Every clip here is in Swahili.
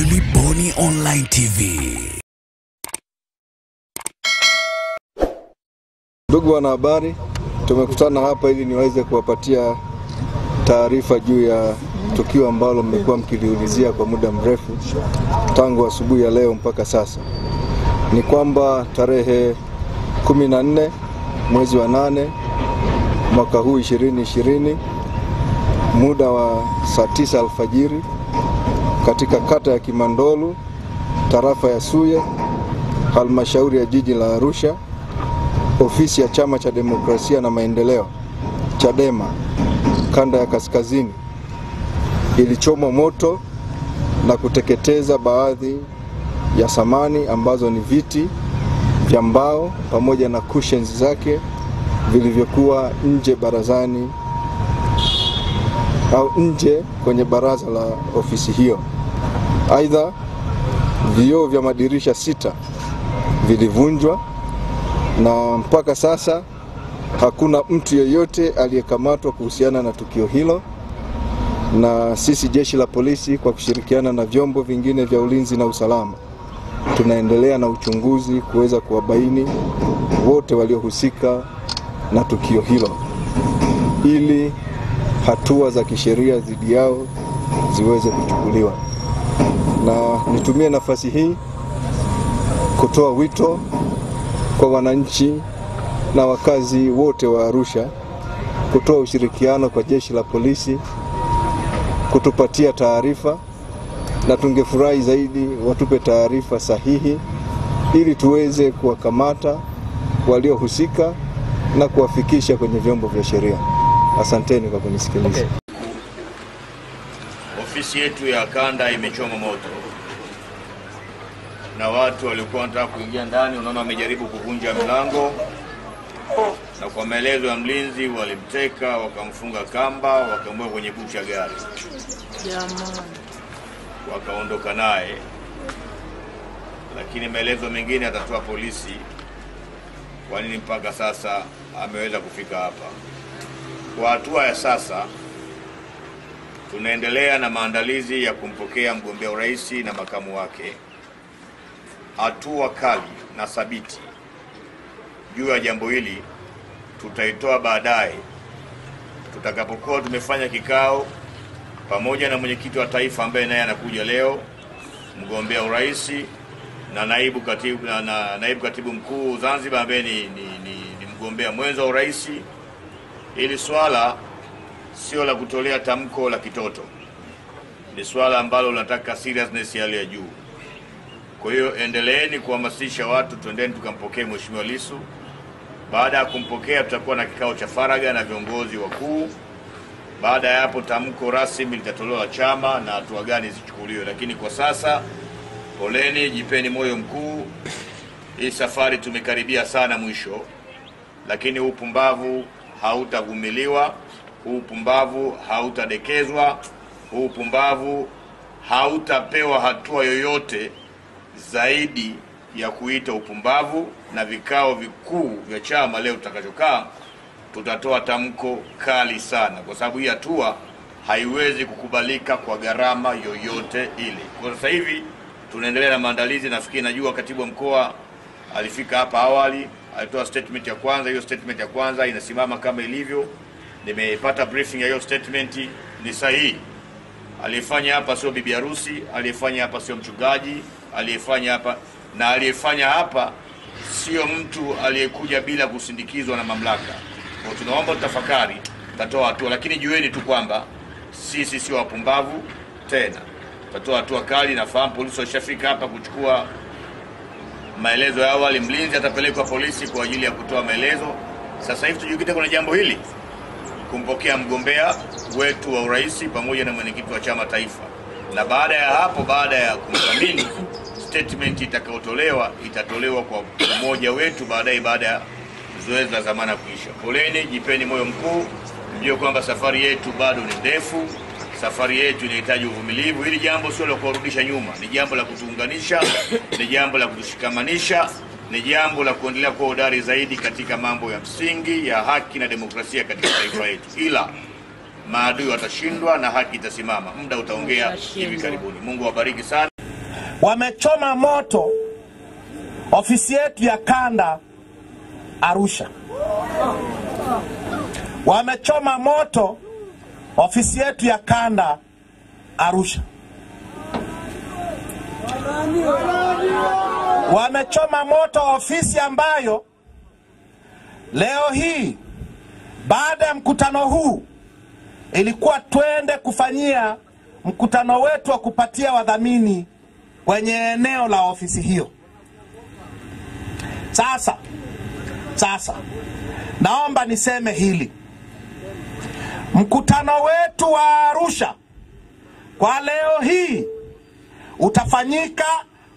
Daily Bonny Online TV. Ndugu wanahabari, tumekutana hapa ili niweze kuwapatia taarifa juu ya tukio ambalo mmekuwa mkiliulizia kwa muda mrefu tangu asubuhi ya leo mpaka sasa. Ni kwamba tarehe 14 mwezi wa nane mwaka huu 2020 muda wa saa 9 alfajiri katika kata ya Kimandolu tarafa ya Suye halmashauri ya jiji la Arusha ofisi ya Chama cha Demokrasia na Maendeleo Chadema kanda ya kaskazini ilichomwa moto na kuteketeza baadhi ya samani ambazo ni viti vya mbao pamoja na cushions zake vilivyokuwa nje barazani au nje kwenye baraza la ofisi hiyo. Aidha, vioo vya madirisha sita vilivunjwa na mpaka sasa hakuna mtu yeyote aliyekamatwa kuhusiana na tukio hilo, na sisi jeshi la polisi kwa kushirikiana na vyombo vingine vya ulinzi na usalama tunaendelea na uchunguzi kuweza kuwabaini wote waliohusika na tukio hilo ili hatua za kisheria dhidi yao ziweze kuchukuliwa. Na nitumie nafasi hii kutoa wito kwa wananchi na wakazi wote wa Arusha kutoa ushirikiano kwa jeshi la polisi kutupatia taarifa, na tungefurahi zaidi watupe taarifa sahihi ili tuweze kuwakamata waliohusika na kuwafikisha kwenye vyombo vya sheria. Asanteni kwa kunisikiliza. Ofisi yetu ya kanda imechoma moto. Na watu waliokuwa wanataka kuingia ndani, unaona wamejaribu kuvunja mlango, na kwa maelezo ya mlinzi walimteka, wakamfunga kamba, wakamweka kwenye bucha ya gari, wakaondoka naye, lakini maelezo mengine atatoa polisi, kwa nini mpaka sasa ameweza kufika hapa. Kwa hatua ya sasa tunaendelea na maandalizi ya kumpokea mgombea urais na makamu wake. Hatua kali na thabiti juu ya jambo hili tutaitoa baadaye tutakapokuwa tumefanya kikao pamoja na mwenyekiti wa taifa ambaye naye anakuja leo, mgombea urais na naibu katibu, na, na, naibu katibu mkuu Zanzibar ambaye ni, ni, ni, ni mgombea mwenza wa urais. ili swala sio la kutolea tamko la kitoto, ni swala ambalo linataka seriousness ya hali ya juu. Kwa hiyo endeleeni kuhamasisha watu, twendeni tukampokee Mheshimiwa Lissu. Baada ya kumpokea, tutakuwa na kikao cha faraga na viongozi wakuu. Baada ya hapo, tamko rasmi litatolewa chama na hatua gani zichukuliwe, lakini kwa sasa, poleni, jipeni moyo mkuu. Hii safari tumekaribia sana mwisho, lakini upumbavu hautavumiliwa, huu upumbavu hautadekezwa, huu upumbavu hautapewa hatua yoyote zaidi ya kuita upumbavu. Na vikao vikuu vya chama leo tutakachokaa, tutatoa tamko kali sana, kwa sababu hii hatua haiwezi kukubalika kwa gharama yoyote ile. Kwa sasa hivi tunaendelea na maandalizi. Nafikiri najua katibu wa mkoa alifika hapa awali, alitoa statement ya kwanza. Hiyo statement ya kwanza inasimama kama ilivyo. Nimepata briefing ya hiyo statement, ni sahihi. Aliyefanya hapa sio bibi harusi, aliyefanya hapa sio mchungaji, aliyefanya hapa na aliyefanya hapa sio mtu aliyekuja bila kusindikizwa na mamlaka. Kwa tunaomba tafakari, tatoa hatua, lakini jueni tu kwamba sisi sio wapumbavu tena, tatoa hatua kali. Nafahamu polisi washafika hapa kuchukua maelezo ya awali. Mlinzi atapelekwa polisi kwa ajili ya kutoa maelezo. Sasa hivi tujikite kwenye jambo hili, kumpokea mgombea wetu wa urais pamoja na mwenyekiti wa chama taifa, na baada ya hapo, baada ya kumdhamini, statement itakayotolewa itatolewa kwa umoja wetu baadaye, baada ya zoezi la dhamana kuisha. Poleni, jipeni moyo mkuu, mjue kwamba safari yetu bado ni ndefu. Safari yetu inahitaji uvumilivu. Hili jambo sio la kuwarudisha nyuma, ni jambo la kutuunganisha, ni jambo la kutushikamanisha, ni jambo la kuendelea kuwa hodari zaidi katika mambo ya msingi ya haki na demokrasia katika taifa letu. Ila maadui watashindwa na haki itasimama. Muda utaongea hivi karibuni. Mungu awabariki sana. wamechoma moto ofisi yetu ya kanda Arusha, wamechoma moto ofisi yetu ya kanda Arusha, wamechoma moto ofisi ambayo leo hii baada ya mkutano huu ilikuwa twende kufanyia mkutano wetu wa kupatia wadhamini kwenye eneo la ofisi hiyo. Sasa sasa, naomba niseme hili, mkutano wetu wa Arusha kwa leo hii utafanyika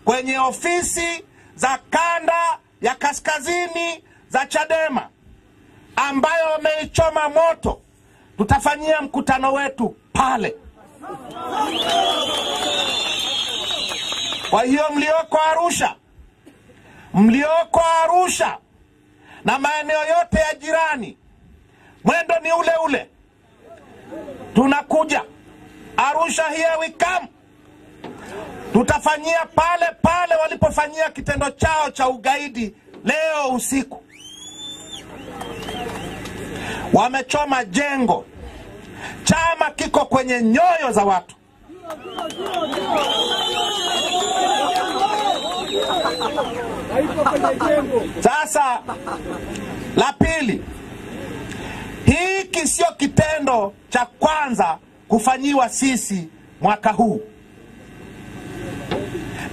kwenye ofisi za kanda ya kaskazini za Chadema ambayo wameichoma moto. Tutafanyia mkutano wetu pale. Kwa hiyo mlioko Arusha, mlioko Arusha na maeneo yote ya jirani, mwendo ni ule ule, tunakuja Arusha, here we come. Tutafanyia pale pale walipofanyia kitendo chao cha ugaidi leo usiku. Wamechoma jengo, chama kiko kwenye nyoyo za watu. Sasa la pili, hiki sio kitendo cha kwanza kufanyiwa sisi mwaka huu.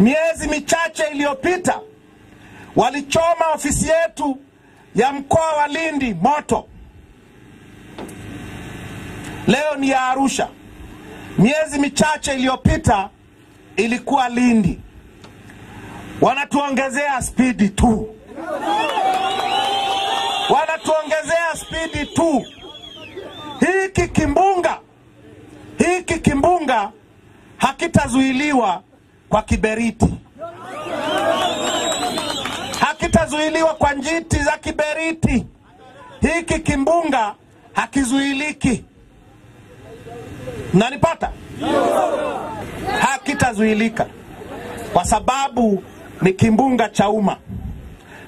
Miezi michache iliyopita walichoma ofisi yetu ya mkoa wa Lindi moto. Leo ni ya Arusha. Miezi michache iliyopita ilikuwa Lindi. Wanatuongezea spidi tu, wanatuongezea spidi tu. Hiki kimbunga, hiki kimbunga hakitazuiliwa kwa kiberiti, hakitazuiliwa kwa njiti za kiberiti. Hiki kimbunga hakizuiliki. nanipata, Hakitazuilika kwa sababu ni kimbunga cha umma,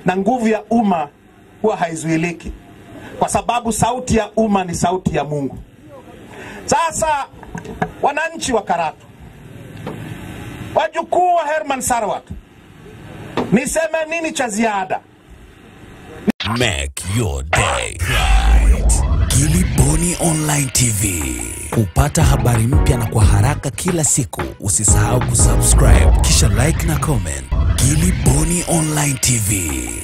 na nguvu ya umma huwa haizuiliki, kwa sababu sauti ya umma ni sauti ya Mungu. Sasa wananchi wa Karatu, wajukuu wa Herman Sarwat, niseme nini cha ziada? Make your day right. Gilly Bonny Online TV. Kupata habari mpya na kwa haraka kila siku, usisahau kusubscribe kisha like na comment. Gilly Bonny Online TV.